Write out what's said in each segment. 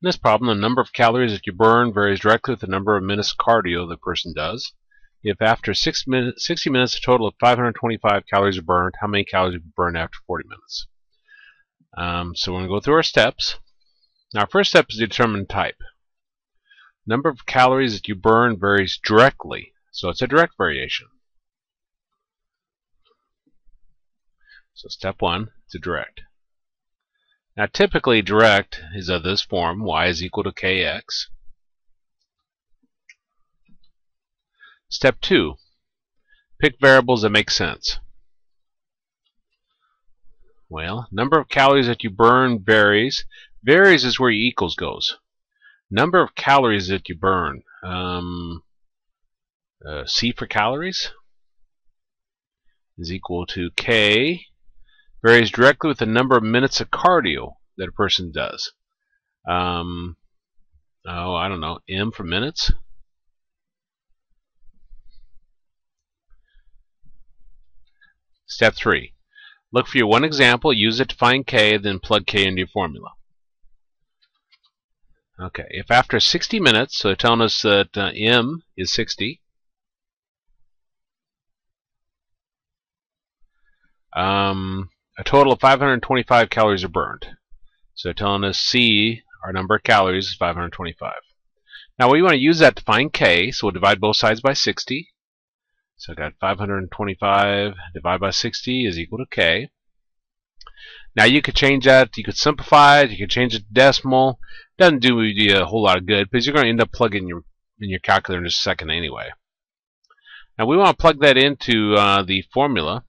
In this problem, the number of calories that you burn varies directly with the number of minutes cardio the person does. If after 60 minutes, 60 minutes a total of 525 calories are burned, how many calories would you burn after 40 minutes? Um, so we're going to go through our steps. Now, our first step is to determine type. Number of calories that you burn varies directly, so it's a direct variation. So step one, it's a direct. Now typically direct is of this form, y is equal to kx. Step 2. Pick variables that make sense. Well, number of calories that you burn varies. Varies is where equals goes. Number of calories that you burn. Um, uh, C for calories is equal to K varies directly with the number of minutes of cardio that a person does. Um, oh, I don't know, M for minutes? Step 3. Look for your one example, use it to find K, then plug K into your formula. Okay, if after 60 minutes, so they're telling us that uh, M is 60, um, a total of 525 calories are burned. So telling us C, our number of calories, is 525. Now we want to use that to find K, so we'll divide both sides by 60. So I got 525 divided by 60 is equal to K. Now you could change that, you could simplify it, you could change it to decimal. Doesn't do you a whole lot of good because you're going to end up plugging your in your calculator in just a second anyway. Now we want to plug that into uh, the formula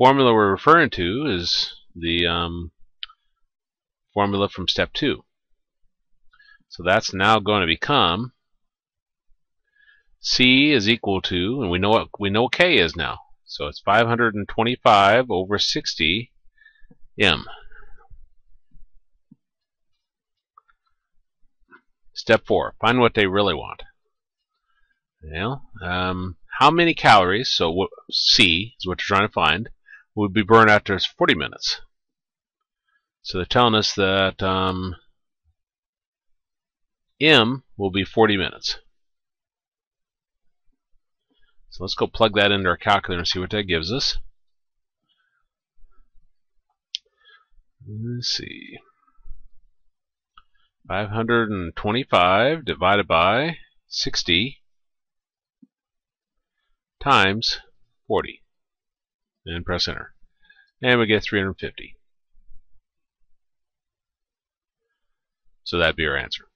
formula we're referring to is the um, formula from step 2. So that's now going to become C is equal to, and we know what we know what K is now. So it's 525 over 60 M. Step 4. Find what they really want. Well, um, how many calories, so C is what you're trying to find, would be burned after 40 minutes. So they're telling us that um, M will be 40 minutes. So let's go plug that into our calculator and see what that gives us. Let's see. 525 divided by 60 times 40 and press enter. And we get 350. So that'd be our answer.